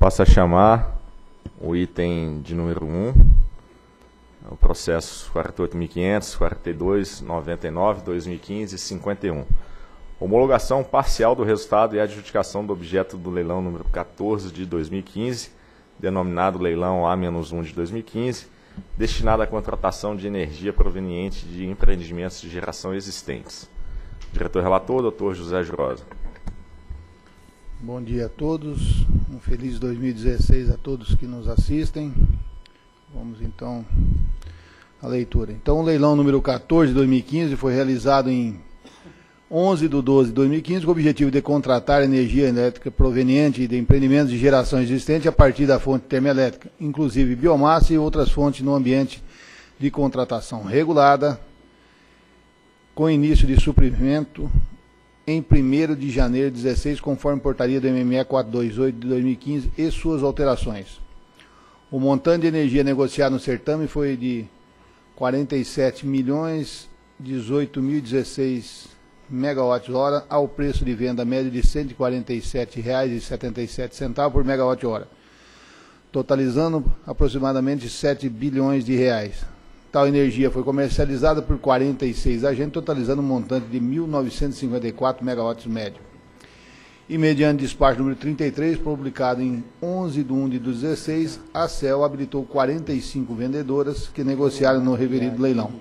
passo a chamar o item de número 1, o processo 48.500, 42, 99, 2015 e 51. Homologação parcial do resultado e adjudicação do objeto do leilão número 14 de 2015, denominado leilão A-1 de 2015, destinado à contratação de energia proveniente de empreendimentos de geração existentes. Diretor relator, doutor José Jurosa. Bom dia a todos, um feliz 2016 a todos que nos assistem. Vamos então à leitura. Então, o leilão número 14 de 2015 foi realizado em 11 de 12 de 2015 com o objetivo de contratar energia elétrica proveniente de empreendimentos de geração existente a partir da fonte termoelétrica, inclusive biomassa e outras fontes no ambiente de contratação regulada, com início de suprimento em 1 de janeiro de 16, conforme portaria do MME 428 de 2015 e suas alterações. O montante de energia negociado no certame foi de 47 milhões 18.016 megawatt-hora ao preço de venda médio de R$ 147,77 por megawatt-hora, totalizando aproximadamente 7 bilhões de reais. Tal energia foi comercializada por 46 agentes, totalizando um montante de 1.954 megawatts médio. E mediante despacho número 33, publicado em 11 de 1 de 2016, a CEL habilitou 45 vendedoras que negociaram no referido leilão,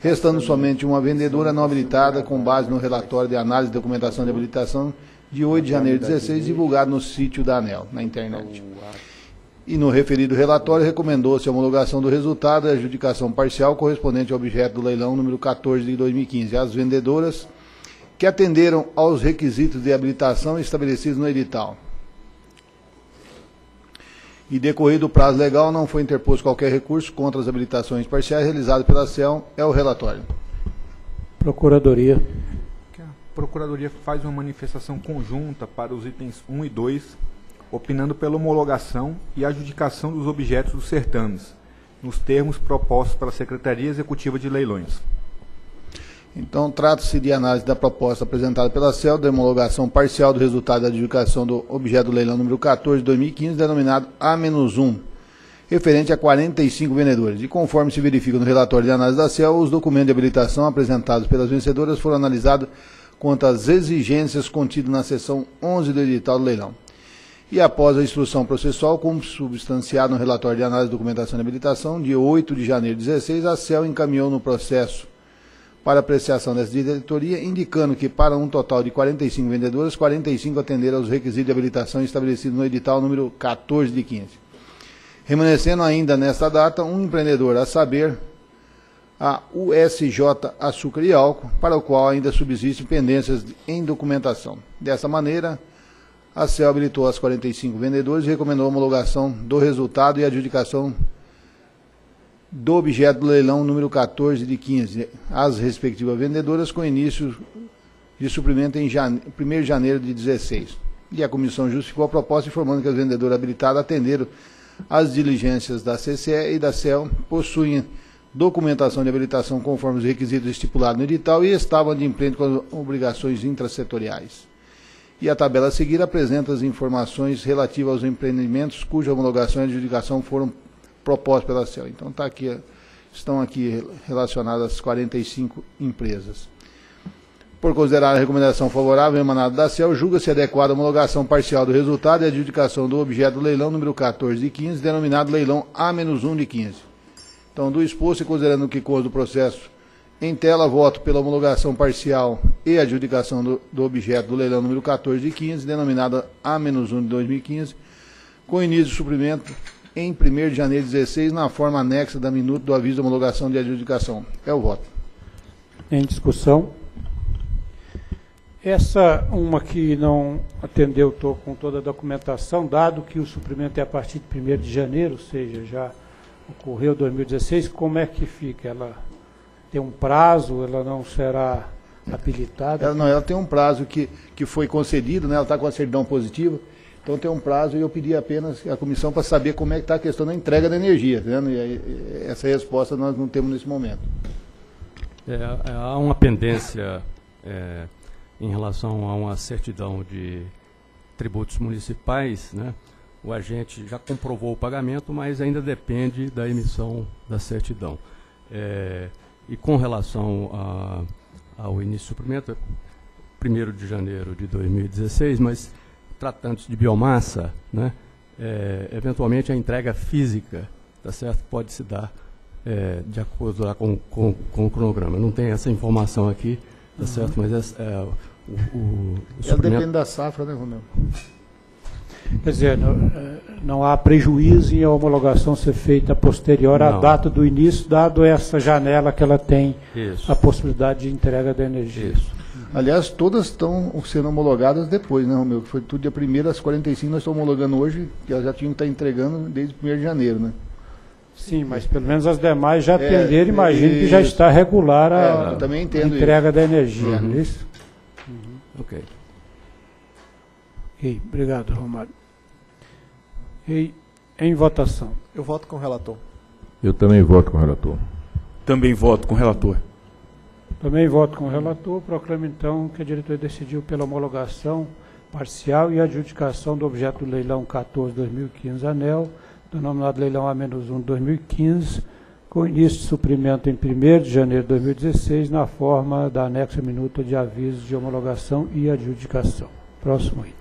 restando somente uma vendedora não habilitada com base no relatório de análise e documentação de habilitação de 8 de janeiro de 2016, divulgado no sítio da ANEL, na internet e no referido relatório recomendou-se a homologação do resultado e a adjudicação parcial correspondente ao objeto do leilão número 14 de 2015 às vendedoras que atenderam aos requisitos de habilitação estabelecidos no edital. E decorrido o prazo legal, não foi interposto qualquer recurso contra as habilitações parciais realizadas pela CEL. É o relatório. Procuradoria. A Procuradoria faz uma manifestação conjunta para os itens 1 e 2 opinando pela homologação e adjudicação dos objetos dos certames, nos termos propostos pela Secretaria Executiva de Leilões. Então, trata-se de análise da proposta apresentada pela CEL de homologação parcial do resultado da adjudicação do objeto do leilão número 14 de 2015, denominado A-1, referente a 45 vendedores. E conforme se verifica no relatório de análise da CEL, os documentos de habilitação apresentados pelas vencedoras foram analisados quanto às exigências contidas na seção 11 do edital do leilão e após a instrução processual, como substanciado no relatório de análise de documentação e habilitação, de 8 de janeiro de 16, a CEL encaminhou no processo para apreciação dessa diretoria, indicando que para um total de 45 vendedoras, 45 atenderam aos requisitos de habilitação estabelecidos no edital número 14 de 15. Remanescendo ainda nesta data um empreendedor, a saber, a USJ Açúcar e Álcool, para o qual ainda subsistem pendências em documentação. Dessa maneira, a CEL habilitou as 45 vendedores e recomendou a homologação do resultado e adjudicação do objeto do leilão número 14 de 15 às respectivas vendedoras com início de suprimento em jane... 1 de janeiro de 16. E a comissão justificou a proposta informando que as vendedoras habilitadas atenderam às diligências da CCE e da CEL, possuem documentação de habilitação conforme os requisitos estipulados no edital e estavam de emprego com as obrigações intrasetoriais. E a tabela a seguir apresenta as informações relativas aos empreendimentos cuja homologação e adjudicação foram propostas pela CEL. Então tá aqui, estão aqui relacionadas as 45 empresas. Por considerar a recomendação favorável emanada da CEL, julga-se adequada a homologação parcial do resultado e adjudicação do objeto do leilão número 14 de 15, denominado leilão A-1 de 15. Então, do exposto e considerando que consta do processo em tela, voto pela homologação parcial e adjudicação do, do objeto do leilão número 14 de 15, denominada A-1 de 2015, com início de suprimento em 1 de janeiro de 16, na forma anexa da minuta do aviso de homologação de adjudicação. É o voto. Em discussão. Essa, uma que não atendeu tô com toda a documentação, dado que o suprimento é a partir de 1 de janeiro, ou seja, já ocorreu 2016, como é que fica? Ela tem um prazo, ela não será habilitada? Ela, não, ela tem um prazo que, que foi concedido, né? ela está com a certidão positiva, então tem um prazo e eu pedi apenas a comissão para saber como é que está a questão da entrega da energia, tá vendo? E aí, essa resposta nós não temos nesse momento. É, é há uma pendência é, em relação a uma certidão de tributos municipais, né? O, o agente já comprovou o pagamento, mas ainda depende da emissão da certidão. É, e com relação a, ao início do suprimento, 1 de janeiro de 2016, mas tratando-se de biomassa, né, é, eventualmente a entrega física tá certo? pode se dar é, de acordo lá com, com, com, o cronograma. Não tem essa informação aqui, tá uhum. certo? mas é, é o, o, o Ela depende da safra, né, Romeu? Quer dizer, não, é, não, há prejuízo em a homologação ser feita posterior à data do início, dado essa janela que ela tem Isso. a possibilidade de entrega da energia. Isso. Aliás, todas estão sendo homologadas depois, né, Romeu? Foi tudo dia 1 às 45, nós estamos homologando hoje, que elas já tinham que estar entregando desde o 1 de janeiro, né? Sim, mas pelo menos as demais já atenderam, é, imagino que já está regular a, é, entrega isso. da energia, uhum. não é isso? Uhum. Ok. Ok, obrigado, Romário. E em votação. Eu voto com o relator. Eu também voto com o relator. Também voto com o relator. Também voto com o relator. Proclamo então que a diretoria decidiu pela homologação parcial e adjudicação do objeto do leilão 14-2015 ANEL, denominado leilão A-1 2015, com início de suprimento em 1 de janeiro de 2016, na forma da anexa minuta de avisos de homologação e adjudicação. Próximo item.